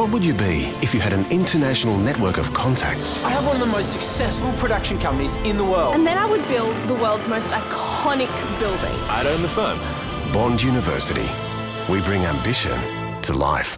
What would you be if you had an international network of contacts? I have one of the most successful production companies in the world. And then I would build the world's most iconic building. I'd own the firm. Bond University. We bring ambition to life.